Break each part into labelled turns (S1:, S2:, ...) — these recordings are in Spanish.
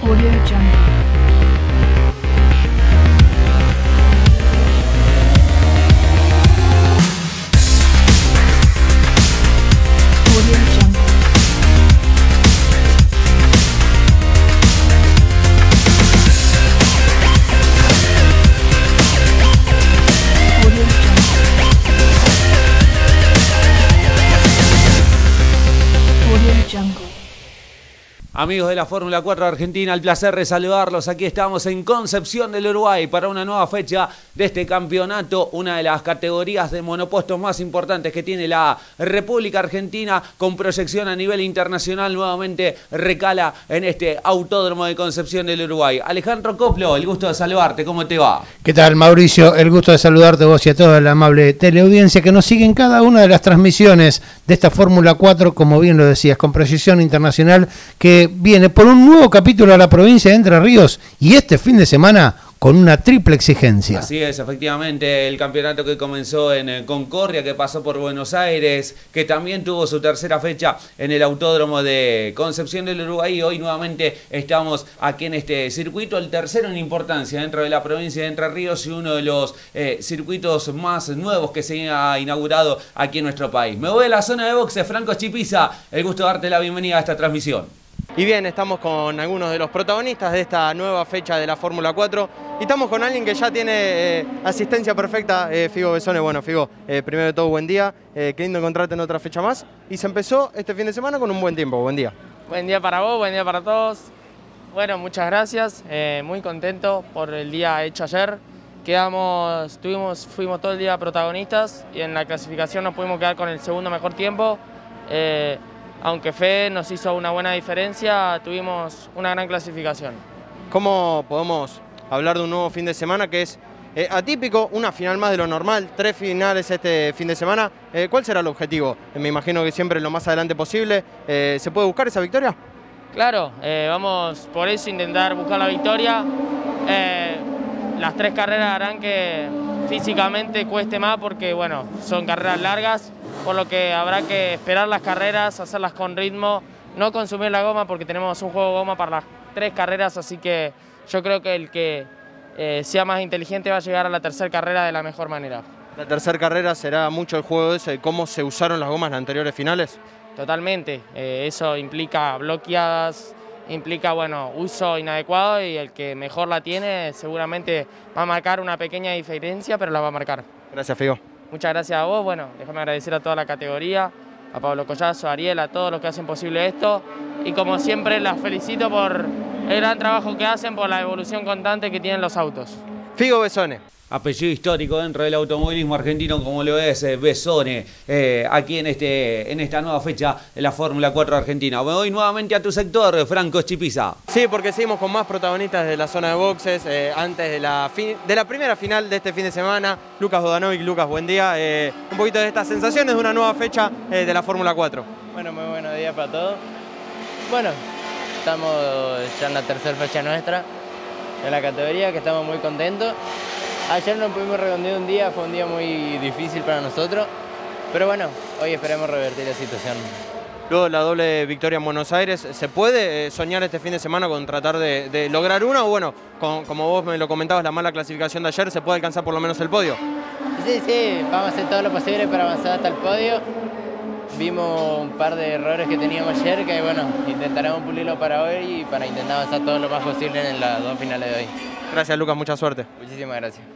S1: Audio Jungle.
S2: Amigos de la Fórmula 4 Argentina, el placer de saludarlos. Aquí estamos en Concepción del Uruguay para una nueva fecha de este campeonato, una de las categorías de monopuestos más importantes que tiene la República Argentina, con proyección a nivel internacional. Nuevamente recala en este autódromo de Concepción del Uruguay. Alejandro Coplo, el gusto de saludarte, ¿cómo te va?
S3: ¿Qué tal, Mauricio? El gusto de saludarte vos y a toda la amable teleaudiencia que nos sigue en cada una de las transmisiones de esta Fórmula 4, como bien lo decías, con proyección internacional, que viene por un nuevo capítulo a la provincia de Entre Ríos y este fin de semana con una triple exigencia.
S2: Así es, efectivamente, el campeonato que comenzó en eh, Concordia, que pasó por Buenos Aires, que también tuvo su tercera fecha en el Autódromo de Concepción del Uruguay. Hoy nuevamente estamos aquí en este circuito, el tercero en importancia dentro de la provincia de Entre Ríos y uno de los eh, circuitos más nuevos que se ha inaugurado aquí en nuestro país. Me voy a la zona de boxe, Franco Chipiza, el gusto de darte la bienvenida a esta transmisión.
S4: Y bien, estamos con algunos de los protagonistas de esta nueva fecha de la Fórmula 4 y estamos con alguien que ya tiene eh, asistencia perfecta, eh, Figo Besone. Bueno, Figo, eh, primero de todo, buen día. Qué lindo encontrarte en otra fecha más. Y se empezó este fin de semana con un buen tiempo. Buen día.
S5: Buen día para vos, buen día para todos. Bueno, muchas gracias. muy contento por el día hecho ayer. Quedamos, tuvimos, fuimos todo el día protagonistas y en la clasificación nos pudimos quedar con el segundo mejor tiempo. Aunque Fe nos hizo una buena diferencia, tuvimos una gran clasificación.
S4: ¿Cómo podemos hablar de un nuevo fin de semana que es eh, atípico, una final más de lo normal, tres finales este fin de semana? Eh, ¿Cuál será el objetivo? Eh, me imagino que siempre lo más adelante posible. ¿Se puede buscar esa victoria?
S5: Claro, vamos por eso intentar buscar la victoria. Las tres carreras harán que físicamente cueste más porque bueno, son carreras largas, por lo que habrá que esperar las carreras, hacerlas con ritmo, no consumir la goma porque tenemos un juego de goma para las tres carreras, así que yo creo que el que eh, sea más inteligente va a llegar a la tercera carrera de la mejor manera.
S4: La tercera carrera será mucho el juego de eso de cómo se usaron las gomas en las anteriores finales.
S5: Totalmente, eh, eso implica bloqueadas, implica bueno, uso inadecuado y el que mejor la tiene seguramente va a marcar una pequeña diferencia, pero la va a marcar.
S4: Gracias, Figo.
S5: Muchas gracias a vos, bueno, déjame agradecer a toda la categoría, a Pablo Collazo, a Ariel, a todos los que hacen posible esto y como siempre las felicito por el gran trabajo que hacen, por la evolución constante que tienen los autos.
S4: Figo Besone.
S2: Apellido histórico dentro del automovilismo argentino como lo es eh, Besone, eh, aquí en, este, en esta nueva fecha de la Fórmula 4 Argentina. Me voy nuevamente a tu sector, Franco Chipiza.
S4: Sí, porque seguimos con más protagonistas de la zona de boxes eh, antes de la, de la primera final de este fin de semana. Lucas Bodanovic, Lucas, buen día. Eh, un poquito de estas sensaciones de una nueva fecha eh, de la Fórmula 4.
S6: Bueno, muy buenos días para todos. Bueno, estamos ya en la tercera fecha nuestra de la categoría, que estamos muy contentos. Ayer no pudimos redondear un día, fue un día muy difícil para nosotros, pero bueno, hoy esperemos revertir la situación.
S4: Luego de la doble victoria en Buenos Aires, ¿se puede eh, soñar este fin de semana con tratar de, de lograr una? O bueno, con- como vos me lo comentabas, la mala clasificación de ayer, ¿se puede alcanzar por lo menos el podio?
S6: Sí, sí, vamos a hacer todo lo posible para avanzar hasta el podio. Vimos un par de errores que teníamos ayer, que bueno, intentaremos pulirlo para hoy y para intentar avanzar todo lo más posible en las dos finales de hoy.
S4: Gracias, Lucas, mucha suerte.
S6: Muchísimas gracias.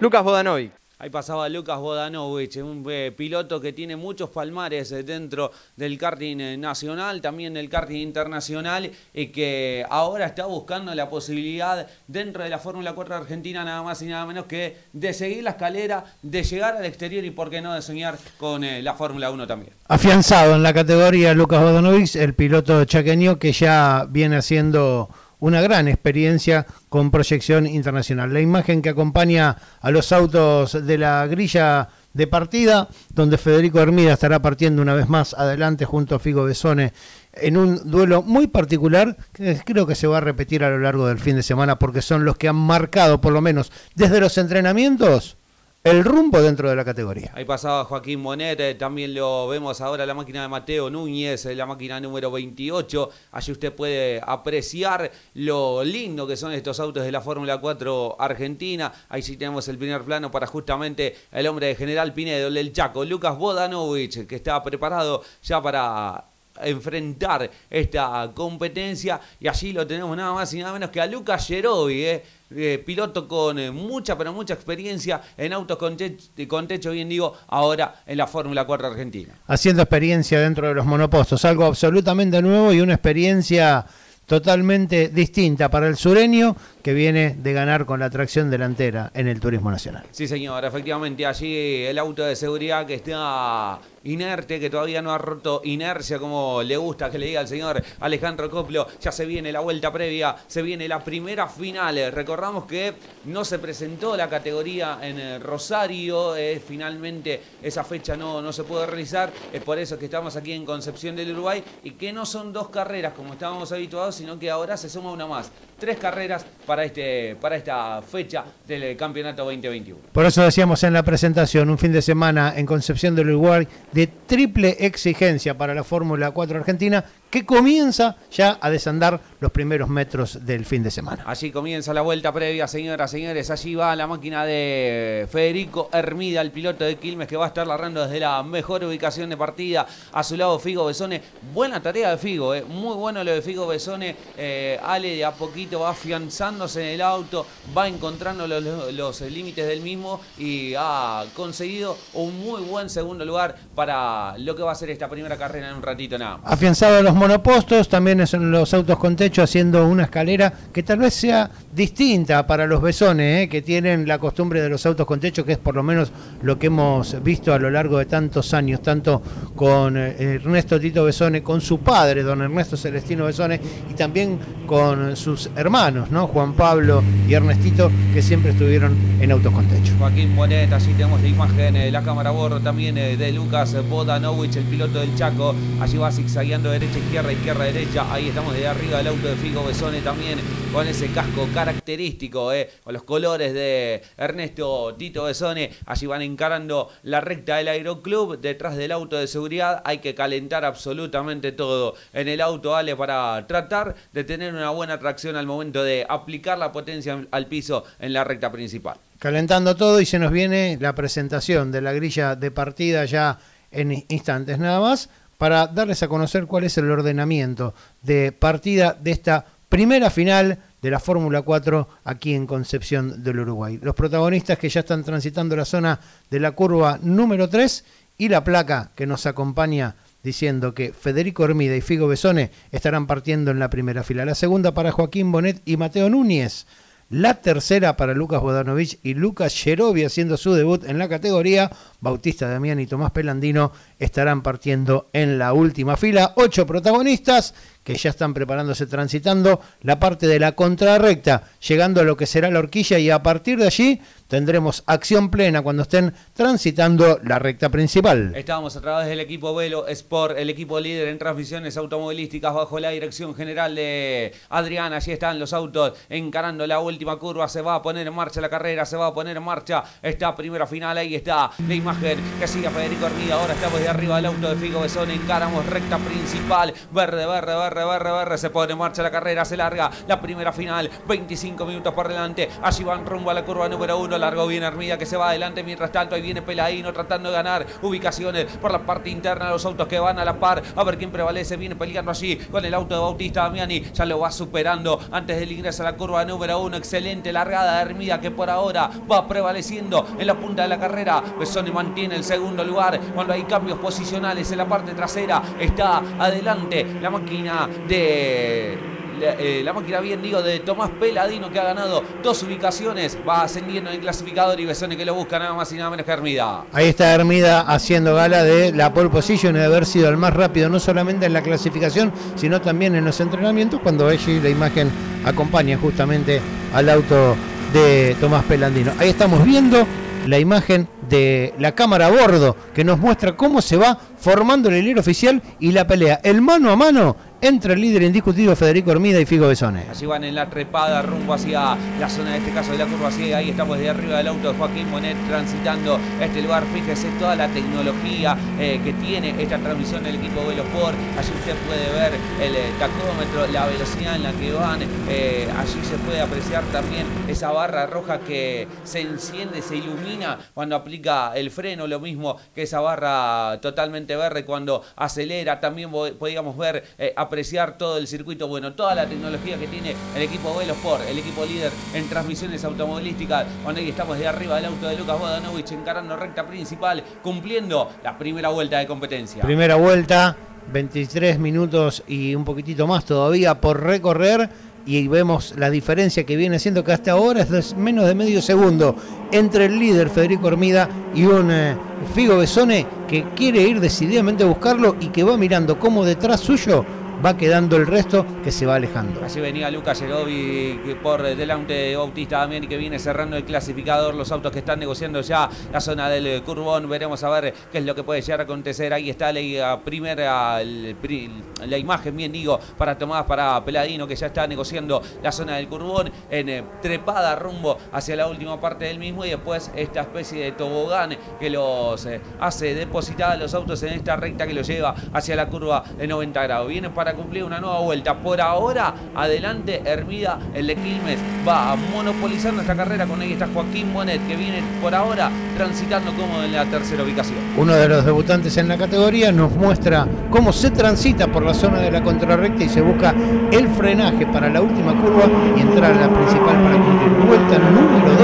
S4: Lucas Bodanovic.
S2: Ahí pasaba Lucas Bodanovich, un eh, piloto que tiene muchos palmares eh, dentro del karting eh, nacional, también del karting internacional, y que ahora está buscando la posibilidad dentro de la Fórmula 4 Argentina nada más y nada menos que de seguir la escalera, de llegar al exterior y por qué no de soñar con la Fórmula 1 también.
S3: Afianzado en la categoría Lucas Bodanovich, el piloto chaqueño que ya viene haciendo una gran experiencia con proyección internacional. La imagen que acompaña a los autos de la grilla de partida, donde Federico Hermida estará partiendo una vez más adelante junto a Figo Besone en un duelo muy particular que creo que se va a repetir a lo largo del fin de semana porque son los que han marcado, por lo menos desde los entrenamientos, el rumbo dentro de la categoría.
S2: Ahí pasaba Joaquín Monet, eh, también lo vemos ahora la máquina de Mateo Núñez, eh, la máquina número 28. Allí usted puede apreciar lo lindo que son estos autos de la Fórmula 4 Argentina. Ahí sí tenemos el primer plano para justamente el hombre de General Pinedo, el Chaco, Lucas Bodanovich, que está preparado ya para enfrentar esta competencia y allí lo tenemos nada más y nada menos que a Lucas Gerovi, eh, eh, piloto con eh, mucha pero mucha experiencia en autos con, te- con techo, bien digo, ahora en la Fórmula 4 Argentina.
S3: Haciendo experiencia dentro de los monopostos, algo absolutamente nuevo y una experiencia totalmente distinta para el sureño que viene de ganar con la tracción delantera en el turismo nacional.
S2: Sí, señor, efectivamente, allí el auto de seguridad que está inerte, que todavía no ha roto inercia como le gusta que le diga al señor Alejandro Coplo, ya se viene la vuelta previa, se viene la primera final. Recordamos que no se presentó la categoría en Rosario, finalmente esa fecha no, no se puede realizar, es por eso que estamos aquí en Concepción del Uruguay y que no son dos carreras como estábamos habituados, sino que ahora se suma una más. Tres carreras para, este, para esta fecha del campeonato 2021.
S3: Por eso decíamos en la presentación, un fin de semana en Concepción del Uruguay de triple exigencia para la Fórmula 4 Argentina, que comienza ya a desandar los primeros metros del fin de semana.
S2: Allí comienza la vuelta previa, señoras, señores. Allí va la máquina de Federico Hermida, el piloto de Quilmes, que va a estar largando desde la mejor ubicación de partida. A su lado Figo Besone. Buena tarea de Figo, eh. muy bueno lo de Figo Besone. Eh, Ale de a poquito va afianzándose en el auto, va encontrando los, los límites del mismo y ha conseguido un muy buen segundo lugar para lo que va a ser esta primera carrera en un ratito nada más.
S3: Afianzado a los monopostos, también son los autos con techo haciendo una escalera que tal vez sea distinta para los besones, ¿eh? que tienen la costumbre de los autos con techo, que es por lo menos lo que hemos visto a lo largo de tantos años, tanto con eh, Ernesto Tito Besone, con su padre, don Ernesto Celestino Besone, y también con sus hermanos, ¿no? Juan Pablo y Ernestito, que siempre estuvieron en autos con techo.
S2: Joaquín Bonet, allí tenemos la imagen de la cámara borro también eh, de Lucas Bodanovich, el piloto del Chaco. Allí va zigzagueando derecha, izquierda, izquierda, derecha. Ahí estamos de arriba del auto de Figo Besone también con ese casco característico, eh, con los colores de Ernesto Tito Besone. Allí van encarando la recta del Aeroclub. Detrás del auto de seguridad hay que calentar absolutamente todo en el auto, Ale, para tratar de tener una buena tracción al momento de aplicar la potencia al piso en la recta principal.
S3: calentando todo y se nos viene la presentación de la grilla de partida ya en instantes nada más para darles a conocer cuál es el ordenamiento de partida de esta primera final de la Fórmula 4 aquí en Concepción del Uruguay. Los protagonistas que ya están transitando la zona de la curva número 3 y la placa que nos acompaña diciendo que Federico Hermida y Figo Besone estarán partiendo en la primera fila. La segunda para Joaquín Bonet y Mateo Núñez. La tercera para Lucas Bodanovich y Lucas Cherovi haciendo su debut en la categoría. Bautista Damián y Tomás Pelandino estarán partiendo en la última fila. Ocho protagonistas que ya están preparándose transitando la parte de la contrarrecta, llegando a lo que será la horquilla y a partir de allí tendremos acción plena cuando estén transitando la recta principal.
S2: Estábamos a través del equipo Velo Sport, el equipo líder en transmisiones automovilísticas bajo la dirección general de Adrián. Allí están los autos encarando la última curva. Se va a poner en marcha la carrera, se va a poner en marcha esta primera final. Ahí está la imagen que sigue Federico Hermida. Ahora estamos de arriba del auto de Figo Besón. Encaramos recta principal. Verde, verde, verde, verde, verde. Se pone en marcha la carrera, se larga la primera final. 25 minutos por delante. Allí van rumbo a la curva número uno. Largo bien Hermida que se va adelante. Mientras tanto, ahí viene Peladino tratando de ganar ubicaciones por la parte interna. Los autos que van a la par. A ver quién prevalece. Viene peleando allí con el auto de Bautista Damiani. Ya lo va superando antes del ingreso a la curva número uno. Excelente largada de Hermida que por ahora va prevaleciendo en la punta de la carrera. Besone mantiene el segundo lugar. Cuando hay cambios posicionales en la parte trasera, está adelante la máquina de la, eh, la máquina, bien digo, de Tomás Peladino, que ha ganado dos ubicaciones, va ascendiendo en el clasificador y Besone que lo busca nada más y nada menos que Hermida.
S3: Ahí está Hermida haciendo gala de la pole position de haber sido el más rápido, no solamente en la clasificación, sino también en los entrenamientos, cuando allí la imagen acompaña justamente al auto de Tomás Pelandino. Ahí estamos viendo la imagen de la cámara a bordo que nos muestra cómo se va formando el hilero oficial y la pelea, el mano a mano entre el líder indiscutido Federico Hermida y Figo Besone.
S2: Allí van en la trepada rumbo hacia la zona, en este caso de la curva ciega. Ahí estamos de arriba del auto de Joaquín Monet transitando este lugar. Fíjese toda la tecnología eh, que tiene esta transmisión del equipo Velosport. Allí usted puede ver el eh, tacómetro, la velocidad en la que van. Eh, allí se puede apreciar también esa barra roja que se enciende, se ilumina cuando aplica el freno. Lo mismo que esa barra totalmente verde cuando acelera. También podíamos ver, eh, apreciar todo el circuito. Bueno, toda la tecnología que tiene el equipo Velosport, el equipo líder en transmisiones automovilísticas. Cuando ahí estamos de arriba del auto de Lucas Bodanovich encarando recta principal, cumpliendo la primera vuelta de competencia.
S3: Primera vuelta, 23 minutos y un poquitito más todavía por recorrer. Y vemos la diferencia que viene siendo que hasta ahora es menos de medio segundo entre el líder Federico Hermida y un eh, Figo Besone que quiere ir decididamente a buscarlo y que va mirando cómo detrás suyo va quedando el resto que se va alejando.
S2: Así venía Lucas Yerovi por delante de Bautista y que viene cerrando el clasificador. Los autos que están negociando ya la zona del eh, Curbón. Veremos a ver qué es lo que puede llegar a acontecer. Ahí está la primera, la imagen, bien digo, para Tomás, para Peladino, que ya está negociando la zona del Curbón en eh, trepada rumbo hacia la última parte del mismo. Y después esta especie de tobogán que los eh, hace depositar los autos en esta recta que los lleva hacia la curva de 90 grados. Vienen para cumplir una nueva vuelta. Por ahora, adelante, Hermida, el de Quilmes, va monopolizando esta carrera. Con ahí está Joaquín Bonet, que viene por ahora transitando como en la tercera ubicación.
S3: Uno de los debutantes en la categoría nos muestra cómo se transita por la zona de la contrarrecta y se busca el frenaje para la última curva y entrar a la principal para cumplir vuelta número 2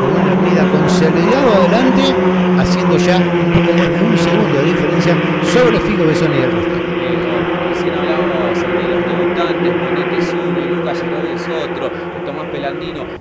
S3: con una Hermida consolidado adelante, haciendo ya un poco más un segundo de diferencia sobre Figo Besone y el resto.
S2: Eh, recién hablábamos de los debutantes, Bonet es uno, Lucas Gerovi es otro,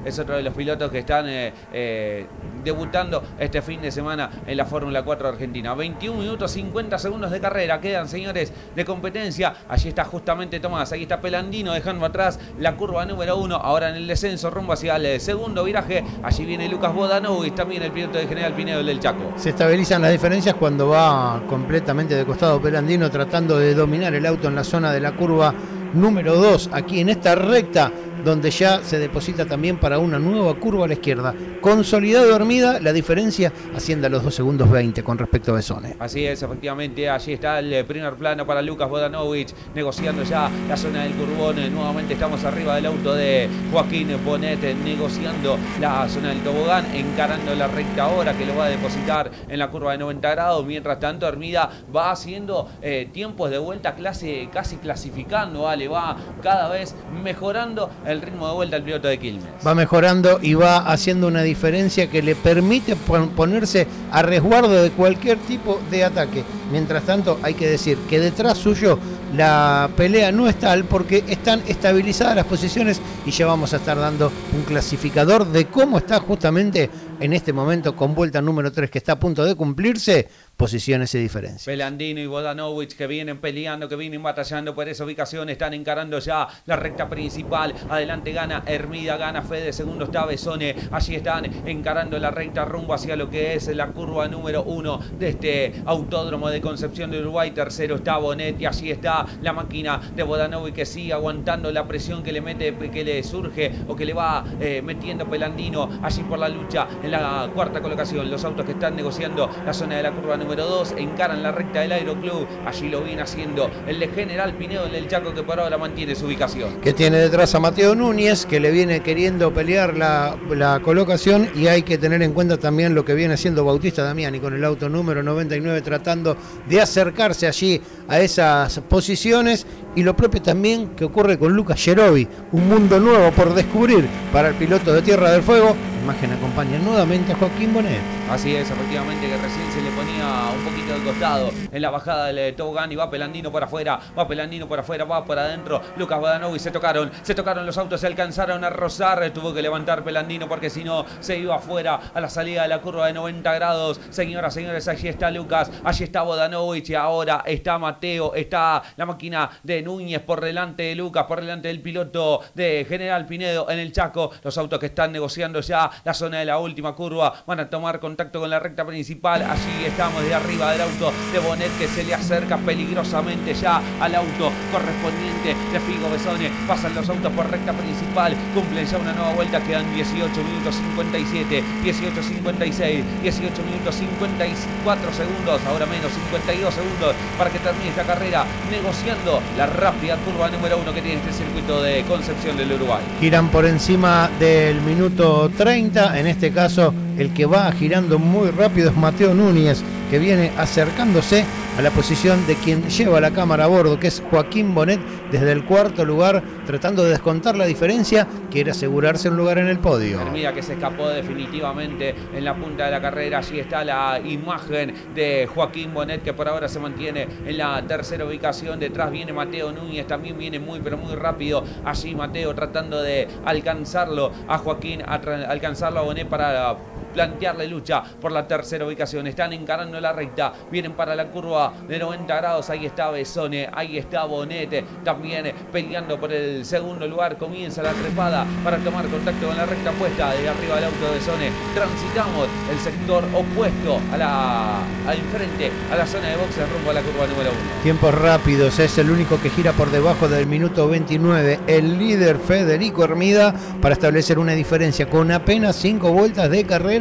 S2: Es otro de los pilotos que están eh, eh, debutando este fin de semana en la Fórmula 4 de Argentina. 21 minutos 50 segundos de carrera quedan, señores, de competencia. Allí está justamente Tomás, ahí está Pelandino dejando atrás la curva número 1, ahora en el descenso rumbo hacia el segundo viraje. Allí viene Lucas Bodanovich, también el piloto de General Pinedo del Chaco.
S3: Se estabilizan las diferencias cuando va completamente de costado Pelandino tratando de dominar el auto en la zona de la curva número 2, aquí en esta recta donde ya se deposita también para una nueva curva a la izquierda. Consolidado dormida, la diferencia asciende a los 2 segundos 20 con respecto a Besone.
S2: Así es, efectivamente, allí está el eh, primer plano para Lucas Bodanovich, negociando ya la zona del Curbón. Eh, Nuevamente estamos arriba del auto de Joaquín Bonet, eh, negociando la zona del tobogán, encarando la recta ahora que lo va a depositar en la curva de 90 grados. Mientras tanto, Hermida va haciendo tiempos de vuelta clase, casi clasificando, ¿vale? va cada vez mejorando el ritmo de vuelta al piloto de Quilmes.
S3: Va mejorando y va haciendo una diferencia que le permite pon- ponerse a resguardo de cualquier tipo de ataque. Mientras tanto, hay que decir que detrás suyo la pelea no es tal porque están estabilizadas las posiciones y ya vamos a estar dando un clasificador de cómo está justamente en este momento con vuelta número 3 que está a punto de cumplirse, posiciones y diferencias.
S2: Pelandino y Bodanovich que vienen peleando, que vienen batallando por esa ubicación, están encarando ya la recta principal. Adelante gana Hermida, gana Fede, segundo está Besone. Allí están encarando la recta rumbo hacia lo que es la curva número uno de este autódromo de Concepción de Uruguay. Tercero está Bonet y allí está la máquina de Bodanovich que sigue aguantando la presión que le mete, que le surge o que le va eh, metiendo Pelandino allí por la lucha la cuarta colocación. Los autos que están negociando la zona de la curva número 2 encaran la recta del Aeroclub. Allí lo viene haciendo el de General Pinedo en el Chaco que por ahora mantiene su ubicación.
S3: que tiene detrás a Mateo Núñez, que le viene queriendo pelear la, colocación y hay que tener en cuenta también lo que viene haciendo Bautista Damiani con el auto número 99 tratando de acercarse allí a esas posiciones y lo propio también que ocurre con Lucas Gerovi, un mundo nuevo por descubrir para el piloto de Tierra del Fuego. Imagen acompaña nuevamente a Joaquín Bonet.
S2: Así es, efectivamente, que recién se le ponía un poquito del costado en la bajada del eh, tobogán y va Pelandino por afuera, va Pelandino por afuera, va por adentro. Lucas Badanovi se tocaron, se tocaron los autos, se alcanzaron a rozar, tuvo que levantar Pelandino porque si no se iba afuera a la salida de la curva de 90 grados. Señoras, señores, allí está Lucas, allí está Bodanovich y ahora está Mateo, está la máquina de Núñez por delante de Lucas, por delante del piloto de General Pinedo en el Chaco. Los autos que están negociando ya la zona de la última curva. Van a tomar contacto con la recta principal. Allí estamos de arriba del auto de Bonet que se le acerca peligrosamente ya al auto correspondiente de Figo Besone. Pasan los autos por recta principal. Cumplen ya una nueva vuelta. Quedan 18 minutos 57, 18 56, 18 minutos 54 segundos. Ahora menos 52 segundos para que termine esta carrera negociando la rápida curva número uno que tiene este circuito de Concepción del Uruguay.
S3: Giran por encima del minuto 30. En este caso, el que va girando muy rápido es Mateo Núñez, que viene acercándose a la posición de quien lleva la cámara a bordo, que es Joaquín Bonet, desde el cuarto lugar, tratando de descontar la diferencia, quiere asegurarse un lugar en el podio.
S2: Hermida que se escapó definitivamente en la punta de la carrera. Allí está la imagen de Joaquín Bonet que por ahora se mantiene en la tercera ubicación. Detrás viene Mateo Núñez, también viene muy pero muy rápido. Allí Mateo tratando de alcanzarlo a Joaquín, alcanzarlo a Bonet para plantearle lucha por la tercera ubicación. Están encarando la recta, vienen para la curva de 90 grados. Ahí está Besone, ahí está Bonete, también peleando por el segundo lugar. Comienza la trepada para tomar contacto con la recta puesta de arriba del auto de Besone. Transitamos el sector opuesto a la al frente, a la zona de boxes rumbo a la curva número 1.
S3: Tiempos rápidos, es el único que gira por debajo del minuto 29. El líder Federico Hermida para establecer una diferencia con apenas 5 vueltas de carrera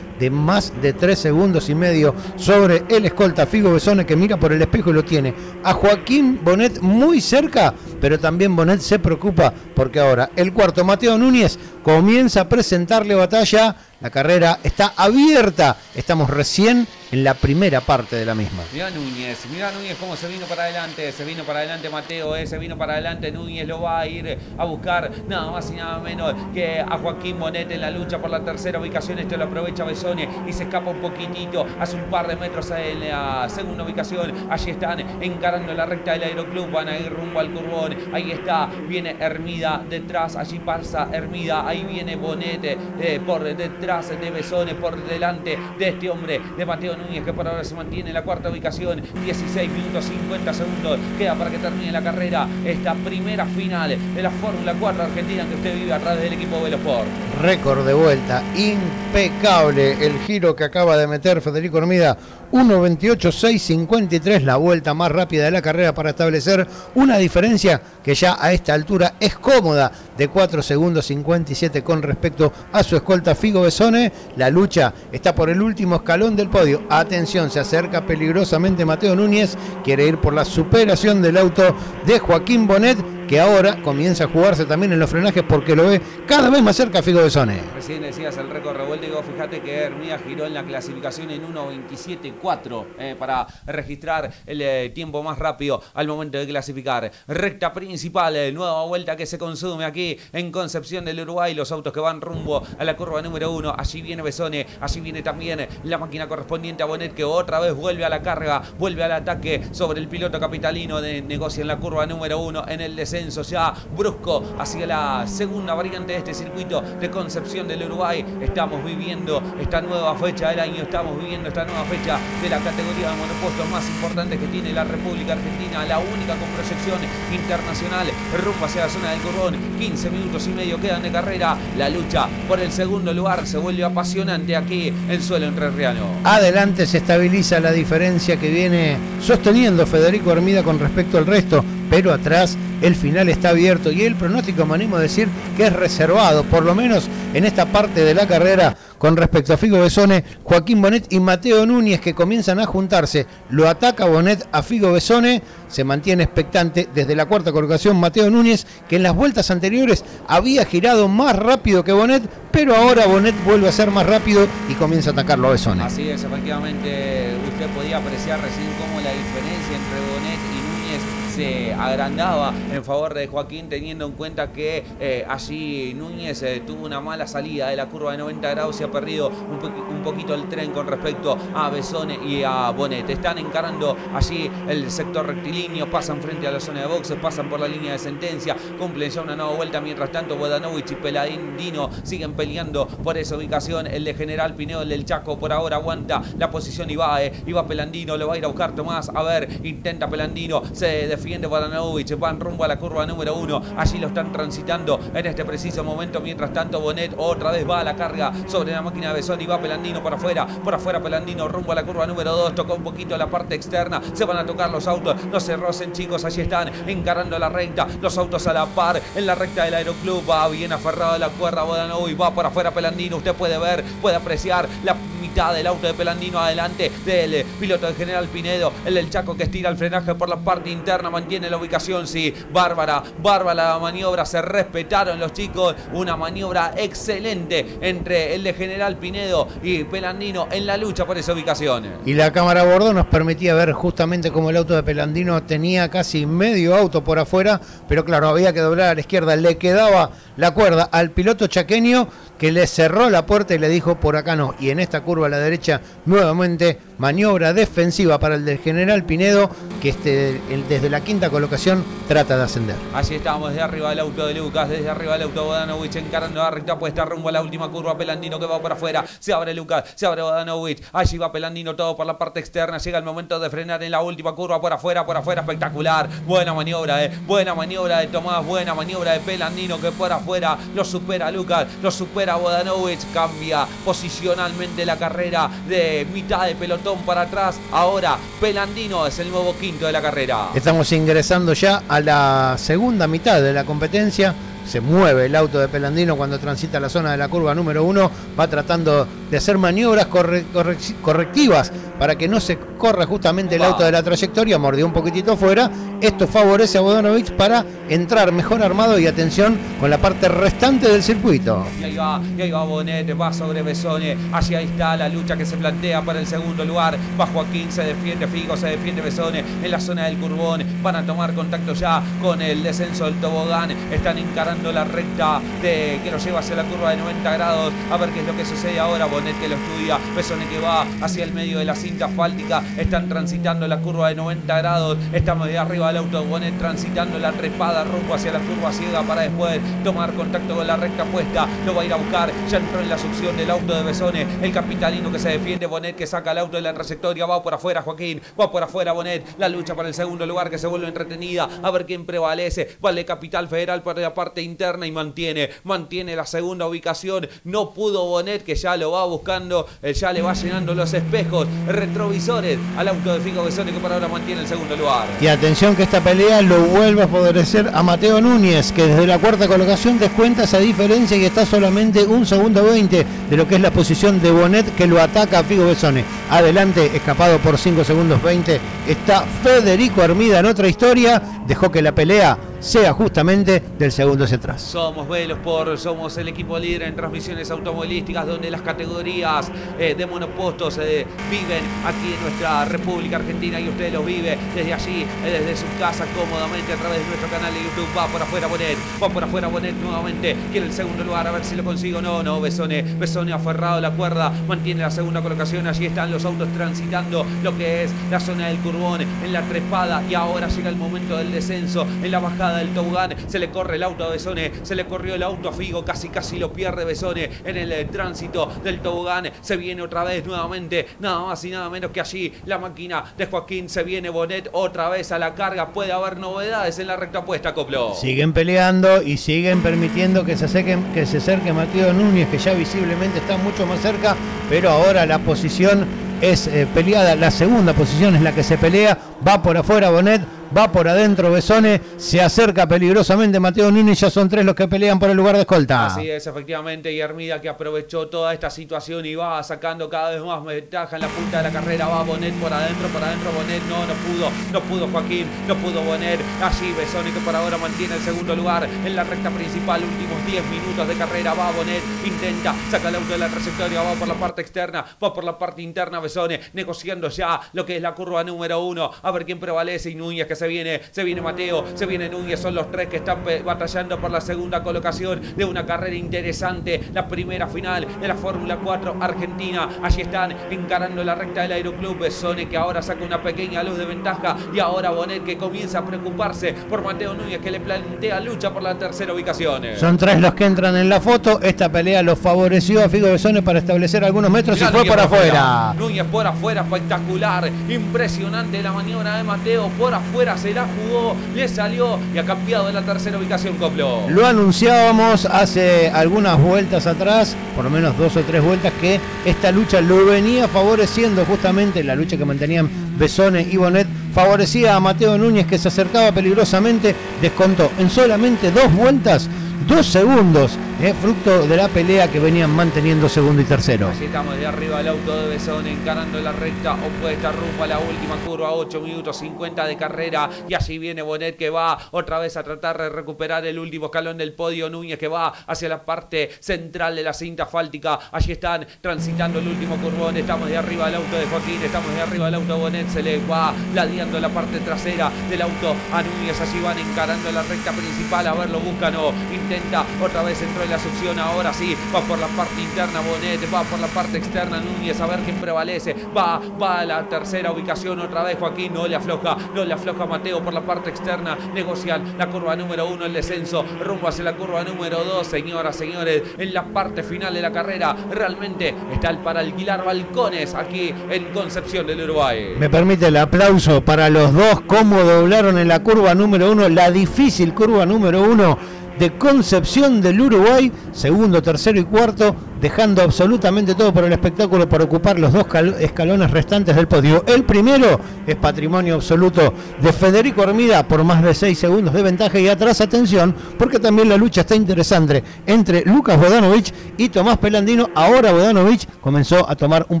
S3: de más de 3 segundos y medio sobre el escolta Figo Besone que mira por el espejo y lo tiene. A Joaquín Bonet muy cerca, pero también Bonet se preocupa porque ahora el cuarto Mateo Núñez comienza a presentarle batalla. La carrera está abierta. Estamos recién en la primera parte de la misma.
S2: Mirá Núñez, mirá Núñez cómo se vino para adelante, se vino para adelante Mateo, eh, se vino para adelante Núñez, lo va a ir a buscar nada más y nada menos que a Joaquín Bonet en la lucha por la tercera ubicación, esto lo aprovecha Besone y se escapa un poquitito, hace un par de metros en la segunda ubicación, allí están encarando la recta del Aeroclub, van a ir rumbo al Curbón, ahí está, viene Hermida detrás, allí pasa Hermida, ahí viene Bonet eh, por detrás de Besone, por delante de este hombre, de Mateo Núñez, que por ahora se mantiene en la cuarta ubicación, 16 minutos 50 segundos, queda para que termine la carrera, esta primera final de la Fórmula 4 Argentina que usted vive a través del equipo Velosport.
S3: récord de vuelta, impecable el giro que acaba de meter Federico Hermida, 1.28.653, la vuelta más rápida de la carrera para establecer una diferencia que ya a esta altura es cómoda de 4 segundos 57 con respecto a su escolta Figo Besone. La lucha está por el último escalón del podio. Atención, se acerca peligrosamente Mateo Núñez, quiere ir por la superación del auto de Joaquín Bonet que ahora comienza a jugarse también en los frenajes porque lo ve cada vez más cerca Figo Besone.
S2: Recién decías el récord revuelto fíjate que Hermida giró en la clasificación en 1.27.4 eh, para registrar el eh, tiempo más rápido al momento de clasificar. Recta principal, eh, nueva vuelta que se consume aquí en Concepción del Uruguay. Los autos que van rumbo a la curva número 1. Allí viene Besone, allí viene también la máquina correspondiente a Bonet que otra vez vuelve a la carga, vuelve al ataque sobre el piloto capitalino de negocio en la curva número 1 en el descenso ya brusco hacia la segunda variante de este circuito de Concepción del Uruguay. Estamos viviendo esta nueva fecha del año, estamos viviendo esta nueva fecha de la categoría de monopostos más importante que tiene la República Argentina, la única con proyección internacional rumbo hacia la zona del Curbón. 15 minutos y medio quedan de carrera. La lucha por el segundo lugar se vuelve apasionante aquí en suelo entrerriano.
S3: Adelante se estabiliza la diferencia que viene sosteniendo Federico Hermida con respecto al resto, pero atrás el final está abierto y el pronóstico me animo a decir que es reservado, por lo menos en esta parte de la carrera con respecto a Figo Besone, Joaquín Bonet y Mateo Núñez que comienzan a juntarse. Lo ataca Bonet a Figo Besone, se mantiene expectante desde la cuarta colocación Mateo Núñez, que en las vueltas anteriores había girado más rápido que Bonet, pero ahora Bonet vuelve a ser más rápido y comienza a atacarlo a Besone.
S2: Así es, efectivamente, usted podía apreciar recién cómo la diferencia entre Bonet y Núñez se agrandaba en favor de Joaquín, teniendo en cuenta que eh, allí Núñez eh, tuvo una mala salida de la curva de 90 grados y ha perdido un, po un poquito el tren con respecto a Besone y a Bonet. Están encarando allí el sector rectilíneo, pasan frente a la zona de boxes, pasan por la línea de sentencia, cumplen ya una nueva vuelta. Mientras tanto, Bodanovich y Peladino siguen peleando por esa ubicación. El de General Pineo, el del Chaco, por ahora aguanta la posición y va Pelandino, lo va a ir a buscar Tomás. A ver, intenta Pelandino, se defiende defiende Badanovich, van rumbo a la curva número uno, allí lo están transitando en este preciso momento, mientras tanto Bonet otra vez va a la carga sobre la máquina de Besoni, va Pelandino por afuera, por afuera Pelandino rumbo a la curva número dos, tocó un poquito la parte externa, se van a tocar los autos, no se rocen chicos, allí están encarando la recta, los autos a la par, en la recta del Aeroclub, va bien aferrado a la cuerda. Bodanovic, va por afuera Pelandino, usted puede ver, puede apreciar la mitad del auto de Pelandino adelante del piloto de General Pinedo, el del Chaco que estira el frenaje por la parte interna, mantiene la ubicación, sí, bárbara, bárbara la maniobra, se respetaron los chicos, una maniobra excelente entre el de General Pinedo y Pelandino en la lucha por esa ubicación.
S3: Y la cámara a bordo nos permitía ver justamente cómo el auto de Pelandino tenía casi medio auto por afuera, pero claro, había que doblar a la izquierda, le quedaba la cuerda al piloto chaqueño que le cerró la puerta y le dijo por acá no. Y en esta curva a la derecha, nuevamente maniobra defensiva para el del general Pinedo, que este, desde la quinta colocación trata de ascender.
S2: Así estamos desde arriba del auto de Lucas, desde arriba del auto Bodanovich, encarando la recta puesta rumbo a la última curva. Pelandino que va por afuera, se abre Lucas, se abre Bodanovich, allí va Pelandino todo por la parte externa. Llega el momento de frenar en la última curva por afuera, por afuera, espectacular. Buena maniobra, eh. buena maniobra de Tomás, buena maniobra de Pelandino que por afuera lo supera Lucas, lo supera Bodanovich, cambia posicionalmente la carrera de mitad de pelotón para atrás. Ahora Pelandino es el nuevo quinto de la carrera.
S3: Estamos ingresando ya a la segunda mitad de la competencia. Se mueve el auto de Pelandino cuando transita la zona de la curva número uno. Va tratando de hacer maniobras corre- correc- correctivas para que no se corra justamente el auto de la trayectoria. Mordió un poquitito fuera. Esto favorece a Bodanovich para entrar mejor armado y atención con la parte restante del circuito.
S2: Y ahí va, y ahí va Bonet, va sobre Besone. Allí ahí está la lucha que se plantea para el segundo lugar. Va Joaquín, se defiende Figo, se defiende Besone en la zona del Curbón. Van a tomar contacto ya con el descenso del tobogán. Están encarando la recta de, que lo lleva hacia la curva de 90 grados. A ver qué es lo que sucede ahora. Bonet que lo estudia. Besone que va hacia el medio de la cinta asfáltica. Están transitando la curva de 90 grados. Estamos de arriba del auto de Bonet transitando la trepada rumbo hacia la curva ciega para después tomar contacto con la recta puesta. Lo va a ir a buscar. Ya entró en la succión del auto de Besone. El capitalino que se defiende. Bonet que saca el auto de la trayectoria. Va por afuera Joaquín. Va por afuera Bonet. La lucha para el segundo lugar que se vuelve entretenida. A ver quién prevalece. Vale Capital Federal por la parte interna y mantiene. Mantiene la segunda ubicación. No pudo Bonet que ya lo va buscando. eh, Ya le va llenando los espejos retrovisores al auto de Figo Besone que por ahora mantiene el segundo lugar.
S3: Y atención que esta pelea lo vuelve a favorecer a Mateo Núñez, que desde la cuarta colocación descuenta esa diferencia y está solamente un segundo 20 de lo que es la posición de Bonet que lo ataca a Figo Besone. Adelante, escapado por 5 segundos 20, está Federico Armida en otra historia, dejó que la pelea sea justamente del segundo hacia atrás.
S2: Somos Velosport, somos el equipo líder en transmisiones automovilísticas donde las categorías eh, de monopostos eh, viven aquí en nuestra República Argentina y usted los vive desde allí, eh, desde su casa cómodamente a través de nuestro canal de YouTube. Va por afuera Bonet, va por afuera Bonet nuevamente, quiere el segundo lugar, a ver si lo consigo. No, no, Besone, Besone aferrado a la cuerda, mantiene la segunda colocación. Allí están los autos transitando lo que es la zona del Curbón en la trepada y ahora llega el momento del descenso en la bajada del tobogán. Se le corre el auto a Besone, se le corrió el auto a Figo, casi casi lo pierde Besone en el eh, tránsito del tobogán. Se viene otra vez nuevamente, nada más y nada menos que allí la máquina de Joaquín. Se viene Bonet otra vez a la carga. Puede haber novedades en la recta puesta, Coplo.
S3: Siguen peleando y siguen permitiendo que se acerquen, que se acerque Mateo Núñez, que ya visiblemente está mucho más cerca, pero ahora la posición es eh, peleada, la segunda posición es la que se pelea, va por afuera Bonet, va por adentro Besone, se acerca peligrosamente Mateo Núñez, ya son tres los que pelean por el lugar de escolta.
S2: Así es, efectivamente, y Hermida que aprovechó toda esta situación y va sacando cada vez más ventaja en la punta de la carrera. Va Bonet por adentro, por adentro Bonet, no, no pudo, no pudo Joaquín, no pudo Bonet. Allí Besone que por ahora mantiene el segundo lugar en la recta principal, últimos 10 minutos de carrera. Va Bonet, intenta, saca el auto de la trayectoria, va por la parte externa, va por la parte interna Besone, negociando ya lo que es la curva número uno. A ver quién prevalece y Núñez que se viene, se viene Mateo, se viene Núñez, son los tres que están batallando por la segunda colocación de una carrera interesante, la primera final de la Fórmula 4 Argentina. Allí están encarando la recta del Aeroclub Besone que ahora saca una pequeña luz de ventaja y ahora Bonet que comienza a preocuparse por Mateo Núñez que le plantea lucha por la tercera ubicación.
S3: Son tres los que entran en la foto. Esta pelea lo favoreció a Figo Besone para establecer algunos metros
S2: Mirá
S3: y fue
S2: Núñez
S3: por afuera.
S2: Núñez por afuera, espectacular, impresionante la maniobra de Mateo por afuera. Se la jugó, le salió y ha cambiado de la tercera ubicación Coplo.
S3: Lo anunciábamos hace algunas vueltas atrás, por lo menos dos o tres vueltas, que esta lucha lo venía favoreciendo justamente la lucha que mantenían Besone y Bonet, favorecía a Mateo Núñez que se acercaba peligrosamente, descontó en solamente dos vueltas, dos segundos, eh, fruto de la pelea que venían manteniendo segundo y tercero.
S2: Allí estamos de arriba del auto de Besón encarando la recta opuesta rumbo a la última curva, 8 minutos 50 de carrera. Y allí viene Bonet que va otra vez a tratar de recuperar el último escalón del podio, Núñez que va hacia la parte central de la cinta asfáltica, allí están transitando el último curvón, estamos de arriba del auto de Joaquín, estamos de arriba del auto de Bonet, se le va ladeando la parte trasera del auto a Núñez, allí van encarando la recta principal, a ver lo buscan o intenta otra vez entró la succión, ahora sí, va por la parte interna Bonet, va por la parte externa Núñez, a ver quién prevalece, va, va a la tercera ubicación otra vez Joaquín, no le afloja, no le afloja Mateo por la parte externa, negocian la curva número uno, el descenso, rumbo hacia la curva número dos, señoras, señores, en la parte final de la carrera, realmente está el para alquilar balcones aquí en Concepción del Uruguay.
S3: Me permite el aplauso para los dos, cómo doblaron en la curva número uno, la difícil curva número uno de Concepción del Uruguay, segundo, tercero y cuarto, dejando absolutamente todo por el espectáculo para ocupar los dos cal- escalones restantes del podio. El primero es patrimonio absoluto de Federico Armida por más de 6 segundos de ventaja y atrás atención porque también la lucha está interesante entre Lucas Bodanovich y Tomás Pelandino. Ahora Bodanovich comenzó a tomar un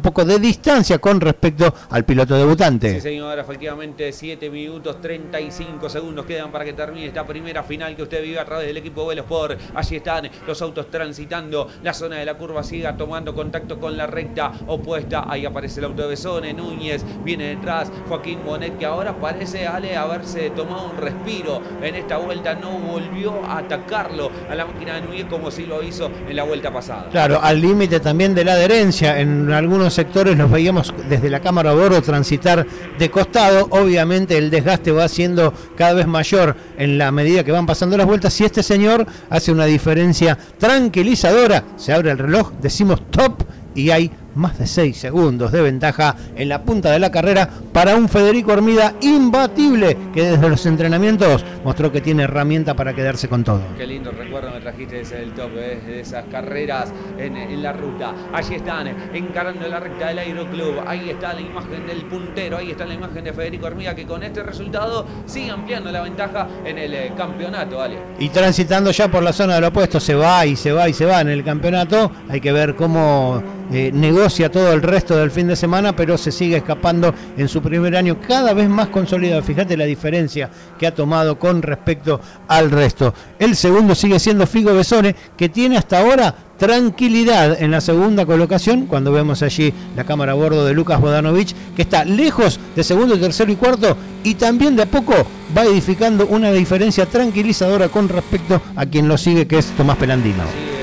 S3: poco de distancia con respecto al piloto debutante.
S2: Sí, señor, efectivamente 7 minutos 35 segundos quedan para que termine esta primera final que usted vive a través del equipo Velosport. Allí están los autos transitando la zona de la curva ciega, tomando contacto con la recta opuesta. Ahí aparece el auto de Besone, Núñez, viene detrás Joaquín Bonet, que ahora parece Ale haberse tomado un respiro en esta vuelta. No volvió a atacarlo a la máquina de Núñez como si lo hizo en la vuelta pasada.
S3: Claro, al límite también de la adherencia. En algunos sectores los veíamos desde la cámara a bordo transitar de costado. Obviamente el desgaste va siendo cada vez mayor en la medida que van pasando las vueltas. Si este señor hace una diferencia tranquilizadora, se abre el reloj, decimos top y hay más de 6 segundos de ventaja en la punta de la carrera para un Federico Armida imbatible que desde los entrenamientos mostró que tiene herramienta para quedarse con todo.
S2: Qué lindo recuerdo me trajiste ese del top, ¿eh? de esas carreras en, en la ruta. Allí están, encarando la recta del Aeroclub. Ahí está la imagen del puntero, ahí está la imagen de Federico Armiga, que con este resultado sigue ampliando la ventaja en el eh, campeonato, ¿vale?
S3: Y transitando ya por la zona del opuesto, se va y se va y se va en el campeonato. Hay que ver cómo eh, negocia todo el resto del fin de semana, pero se sigue escapando en su primer año cada vez más consolidado. Fíjate la diferencia que ha tomado con respecto al resto. El segundo sigue siendo Figo Besone, que tiene hasta ahora tranquilidad en la segunda colocación, cuando vemos allí la cámara a bordo de Lucas Bodanovich, que está lejos de segundo, tercero y cuarto, y también de a poco va edificando una diferencia tranquilizadora con respecto a quien lo sigue, que es Tomás Pelandino.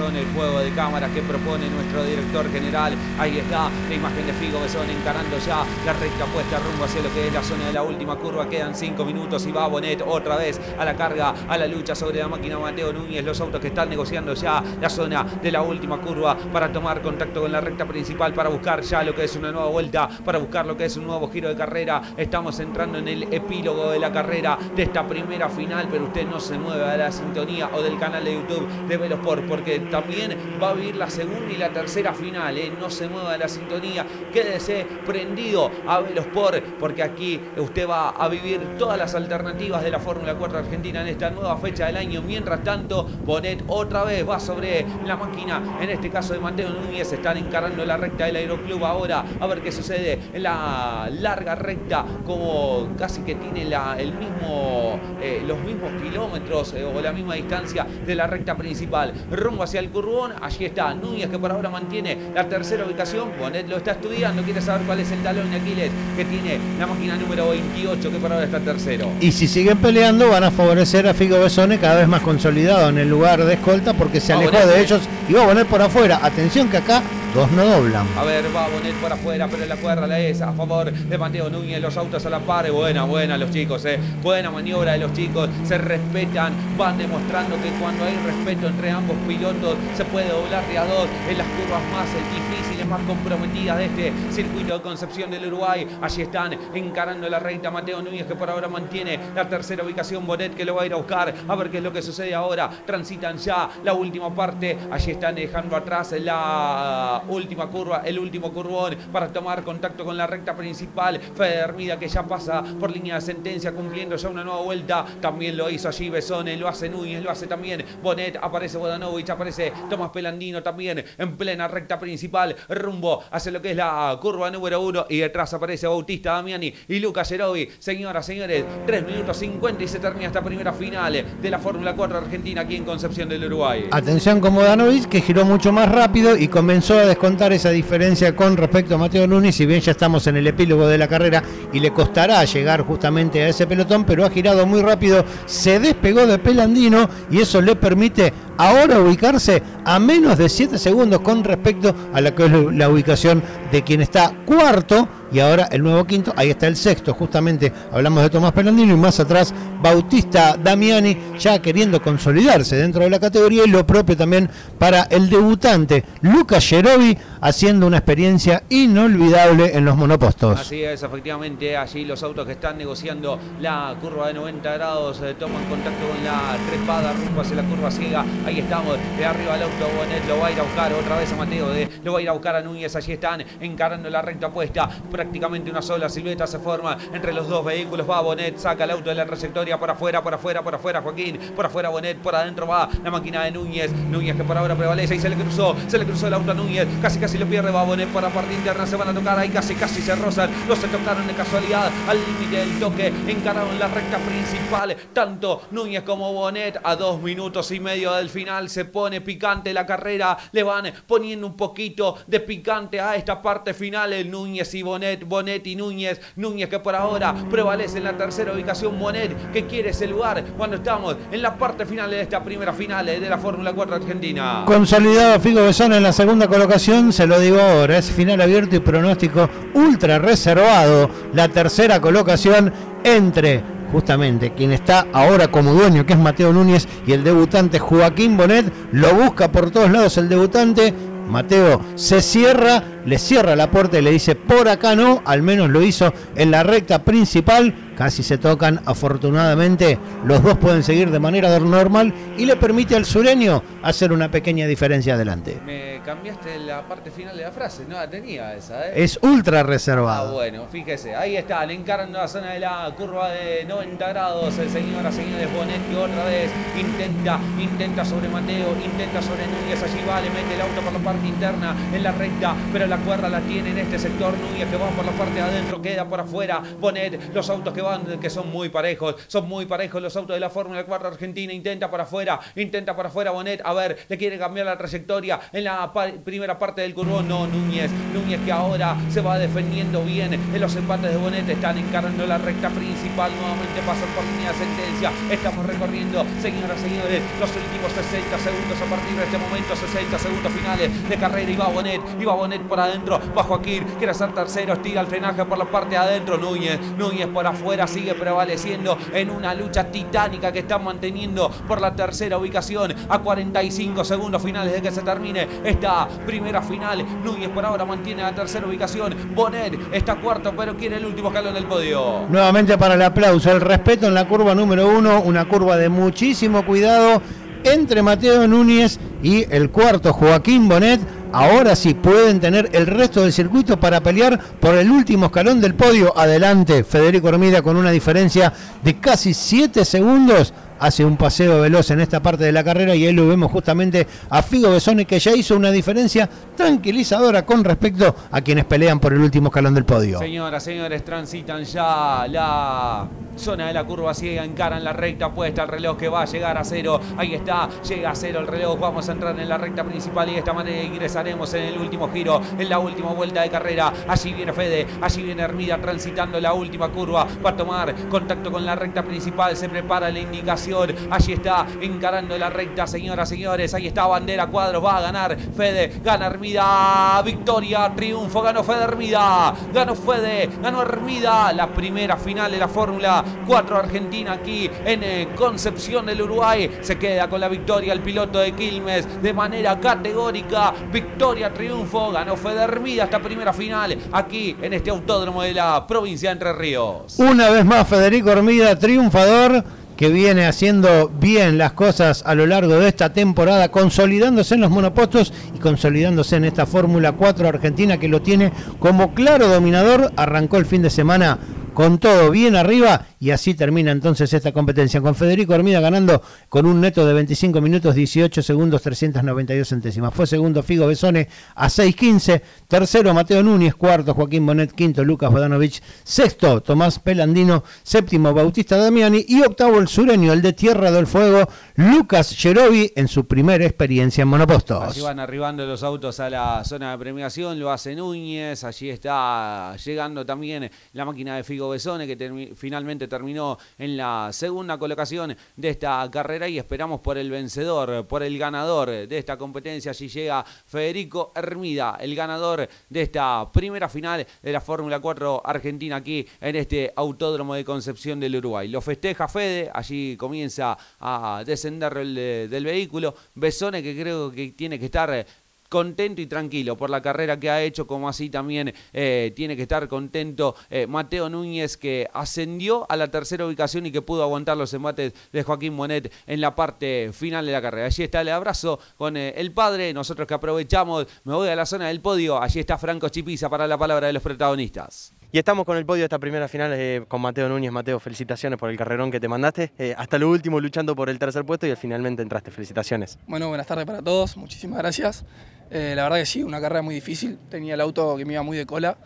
S2: Besón, el juego de cámaras que propone nuestro director general. Ahí está la imagen de Figo Besón encarando ya la recta puesta rumbo hacia lo que es la zona de la última curva. Quedan cinco minutos y va Bonet otra vez a la carga, a la lucha sobre la máquina Mateo Núñez. Los autos que están negociando ya la zona de la última curva para tomar contacto con la recta principal, para buscar ya lo que es una nueva vuelta, para buscar lo que es un nuevo giro de carrera. Estamos entrando en el epílogo de la carrera de esta primera final, pero usted no se mueve de la sintonía o del canal de YouTube de Velosport, porque también va a vivir la segunda y la tercera final. ¿eh? No se mueva de la sintonía, quédese prendido a Velosport, porque aquí usted va a vivir todas las alternativas de la Fórmula 4 Argentina en esta nueva fecha del año. Mientras tanto, Bonet otra vez va sobre la máquina, en este caso de Mateo Núñez, están encarando la recta del Aeroclub ahora, a ver qué sucede en la larga recta, como casi que tiene la, el mismo, eh, los mismos kilómetros eh, o la misma distancia de la recta principal. Rumbo hacia el curvón, allí está Núñez que por ahora mantiene la tercera ubicación. Bonet lo está estudiando, quiere saber cuál es el talón de Aquiles que tiene la máquina número 28 que por ahora está tercero.
S3: Y si siguen peleando, van a favorecer a Figo Besone cada vez más consolidado en el lugar de escolta porque se alejó
S2: poner-
S3: de ellos y va a poner por afuera. Atención que acá dos no doblan.
S2: A ver, va Bonet por afuera, pero la cuerda la es a favor de Mateo Núñez. Los autos a la par. Buena, buena los chicos, eh. Buena maniobra de los chicos. Se respetan, van demostrando que cuando hay respeto entre ambos pilotos se puede doblar de a dos en las curvas más difíciles, más comprometidas de este circuito de Concepción del Uruguay. Allí están encarando la recta Mateo Núñez que por ahora mantiene la tercera ubicación. Bonet que lo va a ir a buscar. A ver qué es lo que sucede ahora. Transitan ya la última parte. Allí están dejando atrás la última curva, el último curvón para tomar contacto con la recta principal. Fede Hermida que ya pasa por línea de sentencia cumpliendo ya una nueva vuelta. También lo hizo allí Besone, lo hace Núñez, lo hace también Bonet, aparece Bodanovich, aparece Tomás Pelandino también en plena recta principal, rumbo hacia lo que es la curva número uno y detrás aparece Bautista Damiani y Lucas Gerovi. Señoras, señores, 3 minutos 50 y se termina esta primera final de la Fórmula 4 Argentina aquí en Concepción del Uruguay.
S3: Atención con Modanovic, que giró mucho más rápido y comenzó a descontar esa diferencia con respecto a Mateo Núñez, si bien ya estamos en el epílogo de la carrera y le costará llegar justamente a ese pelotón, pero ha girado muy rápido, se despegó de Pelandino y eso le permite ahora ubicarse a menos de 7 segundos con respecto a la que es la ubicación de quien está cuarto y ahora el nuevo quinto, ahí está el sexto, justamente hablamos de Tomás Pelandino y más atrás Bautista Damiani ya queriendo consolidarse dentro de la categoría y lo propio también para el debutante Lucas Gerovi haciendo una experiencia inolvidable en los monopostos.
S2: Así es, efectivamente, allí los autos que están negociando la curva de 90 grados eh, toman contacto con la trepada rumbo hacia la curva ciega. Ahí estamos, de arriba el auto Bonet lo va a ir a buscar otra vez a Mateo, de, lo va a ir a buscar a Núñez. Allí están encarando la recta opuesta. Prácticamente una sola silueta se forma entre los dos vehículos. Va Bonet, saca el auto de la trayectoria por afuera, por afuera, por afuera, Joaquín, por afuera Bonet, por adentro va la máquina de Núñez. Núñez que por ahora prevalece y se le cruzó, se le cruzó el auto a Núñez. Casi casi lo pierde, va Bonet por la parte interna, se van a tocar ahí, casi casi se rozan. No se tocaron de casualidad al límite del toque. Encararon la recta principal. Tanto Núñez como Bonet a dos minutos y medio del final se pone picante la carrera. Le van poniendo un poquito de picante a esta parte final. El Núñez y Bonet, Bonet y Núñez. Núñez que por ahora prevalece en la tercera ubicación. Bonet que quiere ese lugar cuando estamos en la parte final de esta primera final de la Fórmula 4 Argentina.
S3: Consolidado Figo Besón en la segunda colocación, se lo digo ahora, es final abierto y pronóstico ultra reservado. La tercera colocación entre justamente quien está ahora como dueño, que es Mateo Núñez, y el debutante Joaquín Bonet, lo busca por todos lados el debutante. Mateo se cierra, le cierra la puerta y le dice por acá no, al menos lo hizo en la recta principal, casi se tocan, afortunadamente los dos pueden seguir de manera normal y le permite al sureño hacer una pequeña diferencia adelante.
S2: Me cambiaste la parte final de la frase, no la tenía esa, ¿eh?
S3: Es ultra
S2: Ah,
S3: reservado.
S2: bueno, fíjese, ahí está, le encaran la zona de la curva de 90 grados. El señor a señores Bonet que otra vez intenta, intenta sobre Mateo, intenta sobre Núñez. Allí va, le mete el auto por la parte interna en la recta, pero la cuerda la tiene en este sector. Núñez que va por la parte de adentro, queda por afuera. Bonet, los autos que van, que son muy parejos, son muy parejos los autos de la Fórmula 4 Argentina. Intenta por afuera, intenta por afuera Bonet. A ver, le quiere cambiar la trayectoria en la primera parte del curvón. No, Núñez, Núñez que ahora se va defendiendo bien en los empates de Bonet. Están encarando la recta principal. Nuevamente pasan por línea de sentencia. Estamos recorriendo, señoras y señores, los últimos 60 segundos a partir de este momento. 60 segundos finales de carrera. Y va Bonet, y va Bonet por adentro. Va Joaquín, quiere ser tercero, estira el frenaje por la parte de adentro. Núñez, Núñez por afuera sigue prevaleciendo en una lucha titánica que están manteniendo por la tercera ubicación a 45 segundos finales de que se termine esta primera final. Núñez por ahora mantiene la tercera ubicación. Bonet está cuarto, pero quiere el último escalón del podio.
S3: Nuevamente para el aplauso, el respeto en la curva número uno, una curva de muchísimo cuidado entre Mateo Núñez y el cuarto Joaquín Bonet. Ahora sí pueden tener el resto del circuito para pelear por el último escalón del podio. Adelante, Federico Hermida con una diferencia de casi 7 segundos. Hace un paseo veloz en esta parte de la carrera y ahí lo vemos justamente a Figo Besone que ya hizo una diferencia tranquilizadora con respecto a quienes pelean por el último escalón del podio.
S2: Señoras, señores, transitan ya la zona de la curva ciega, encaran la recta puesta, el reloj que va a llegar a cero. Ahí está, llega a cero el reloj. Vamos a entrar en la recta principal y de esta manera ingresaremos en el último giro, en la última vuelta de carrera. Allí viene Fede, allí viene Hermida transitando la última curva. Va a tomar contacto con la recta principal. Se prepara la indicación Allí está encarando la recta, señoras, señores. Ahí está Bandera Cuadros, va a ganar Fede, gana Hermida, victoria, triunfo, ganó Fede Hermida, ganó Fede, ganó Hermida, la primera final de la Fórmula 4 Argentina aquí en eh, Concepción del Uruguay. Se queda con la victoria el piloto de Quilmes de manera categórica. Victoria, triunfo, ganó Fede Hermida esta primera final aquí en este autódromo de la provincia de Entre Ríos.
S3: Una vez más Federico Hermida, triunfador, que viene haciendo bien las cosas a lo largo de esta temporada, consolidándose en los monopostos y consolidándose en esta Fórmula 4 Argentina que lo tiene como claro dominador. Arrancó el fin de semana con todo bien arriba y así termina entonces esta competencia con Federico Hermida ganando con un neto de 25 minutos 18 segundos 392 centésimas. Fue segundo Figo Besone a 6.15, tercero Mateo Núñez, cuarto Joaquín Bonet, quinto Lucas Bodanovich, sexto Tomás Pelandino, séptimo Bautista Damiani. Y octavo el sureño, el de Tierra del Fuego, Lucas Cherovi en su primera experiencia en monopostos.
S2: Allí van arribando los autos a la zona de premiación, lo hace Núñez, allí está llegando también la máquina de Figo Besone que finalmente terminó en la segunda colocación de esta carrera y esperamos por el vencedor, por el ganador de esta competencia. Allí llega Federico Hermida, el ganador de esta primera final de la Fórmula 4 Argentina aquí en este Autódromo de Concepción del Uruguay. Lo festeja Fede, allí comienza a descender el, eh, del vehículo. Besone que creo que tiene que estar contento y tranquilo por la carrera que ha hecho, como así también eh, tiene que estar contento eh, Mateo Núñez, que ascendió a la tercera ubicación y que pudo aguantar los embates de Joaquín Monet en la parte final de la carrera. Allí está el abrazo con eh, el padre, nosotros que aprovechamos, me voy a la zona del podio, allí está Franco Chipiza para la palabra de los protagonistas.
S4: Y estamos con el podio de esta primera final eh, con Mateo Núñez. Mateo, felicitaciones por el carrerón que te mandaste. Eh, hasta lo último luchando por el tercer puesto y finalmente entraste. Felicitaciones.
S7: Bueno, buenas tardes para todos, muchísimas gracias. Eh, la verdad que sí, una carrera muy difícil. Tenía el auto que me iba muy de cola,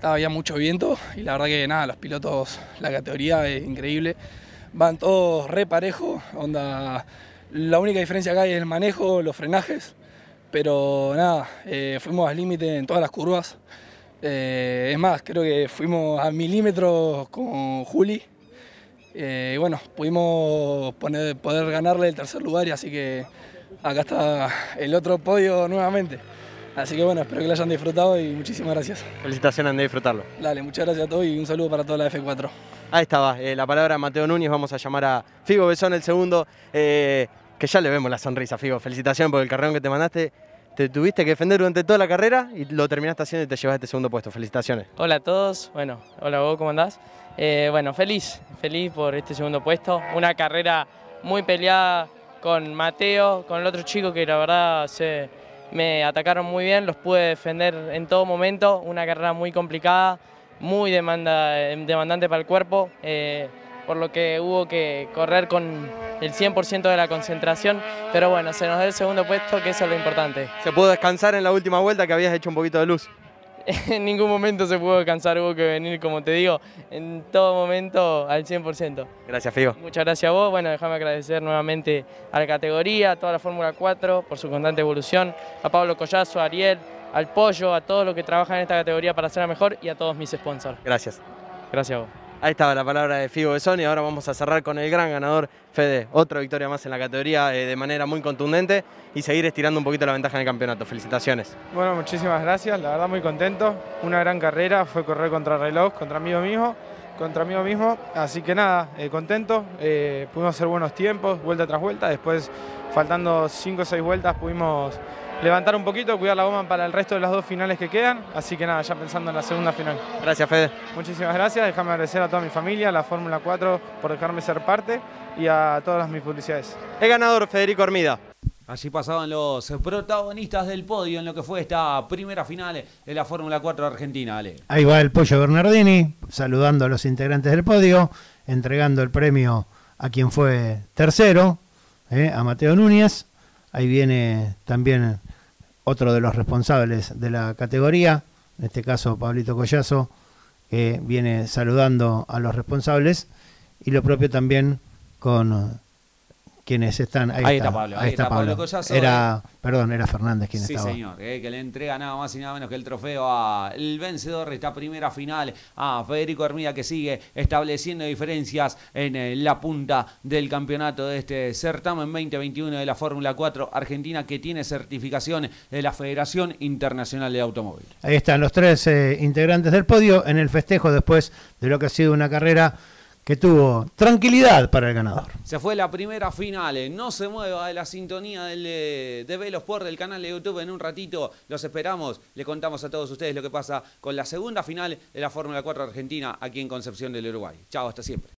S7: había mucho viento y la verdad que nada, los pilotos, la categoría es increíble. Van todos re parejo, onda. La única diferencia acá es el manejo, los frenajes, pero nada, fuimos al límite en todas las curvas. Eh, es más, creo que fuimos a milímetros con Juli. Eh, y bueno, pudimos poner- poder ganarle el tercer lugar y así que acá está el otro podio nuevamente. Así que bueno, espero que lo hayan disfrutado y muchísimas gracias.
S4: Felicitaciones, andé a disfrutarlo.
S7: Dale, muchas gracias a todos y un saludo para toda la F4.
S4: Ahí estaba, eh, la palabra de Mateo Núñez. Vamos a llamar a Figo Besón, el segundo, eh, que ya le vemos la sonrisa, Figo. Felicitaciones por el carrerón que te mandaste. Te tuviste que defender durante toda la carrera y lo terminaste haciendo y te llevaste este segundo puesto. Felicitaciones.
S5: Hola a todos, bueno, hola vos, ¿cómo andás? Eh, bueno, feliz, feliz por este segundo puesto. Una carrera muy peleada con Mateo, con el otro chico que la verdad se, me atacaron muy bien, los pude defender en todo momento. Una carrera muy complicada, muy demanda, demandante para el cuerpo, eh, por lo que hubo que correr con el 100% de la concentración. Pero bueno, se nos dio el segundo puesto, que eso es lo importante.
S4: Se pudo descansar en la última vuelta que habías hecho un poquito de luz.
S5: En ningún momento se pudo descansar, hubo que venir, como te digo, en todo momento al 100%.
S4: Gracias, Figo.
S5: Muchas gracias a vos. Bueno, déjame agradecer nuevamente a la categoría, a toda la Fórmula 4 por su constante evolución, a Pablo Collazo, a Ariel, al Pollo, a todos los que trabajan en esta categoría para hacerla mejor y a todos mis sponsors.
S4: Gracias.
S5: Gracias a vos.
S4: Ahí estaba la palabra de Figo Besón y ahora vamos a cerrar con el gran ganador, Fede. Otra victoria más en la categoría eh, de manera muy contundente y seguir estirando un poquito la ventaja en el campeonato. Felicitaciones.
S8: Bueno, muchísimas gracias, la verdad muy contento. Una gran carrera, fue correr contra reloj, contra amigo mismo, contra amigo mismo. Así que nada, eh, contento. Eh, pudimos hacer buenos tiempos, vuelta tras vuelta. Después, faltando 5 o 6 vueltas, pudimos levantar un poquito, cuidar la goma para el resto de las dos finales que quedan. Así que nada, ya pensando en la segunda final.
S4: Gracias, Fede.
S8: Muchísimas gracias, déjame agradecer a toda mi familia, a la Fórmula 4 por dejarme ser parte y a todas mis publicidades.
S4: El ganador, Federico Armida.
S2: Allí pasaban los protagonistas del podio en lo que fue esta primera final de la Fórmula 4 Argentina.
S3: Ahí va el Pollo Bernardini, saludando a los integrantes del podio, entregando el premio a quien fue tercero, eh, a Mateo Núñez. Ahí viene también otro de los responsables de la categoría, en este caso Pablito Collazo, que viene saludando a los responsables. Y lo propio también con quienes están. Ahí,
S2: Ahí está Pablo, ahí está Pablo Collazo.
S3: Era, perdón, era Fernández quien
S2: Sí,
S3: estaba.
S2: señor, eh, que le entrega nada más y nada menos que el trofeo al vencedor de esta primera final, a Federico Hermida, que sigue estableciendo diferencias en eh, la punta del campeonato de este certamen 2021 de la Fórmula 4 Argentina, que tiene certificación de la Federación Internacional de Automóvil.
S3: Ahí están los tres eh, integrantes del podio en el festejo después de lo que ha sido una carrera que tuvo tranquilidad para el ganador.
S2: Se fue la primera final. eh, No se mueva de la sintonía del, eh, de Velosport del canal de YouTube. En un ratito los esperamos. Le contamos a todos ustedes lo que pasa con la segunda final de la Fórmula 4 Argentina aquí en Concepción del Uruguay. Chao, hasta siempre.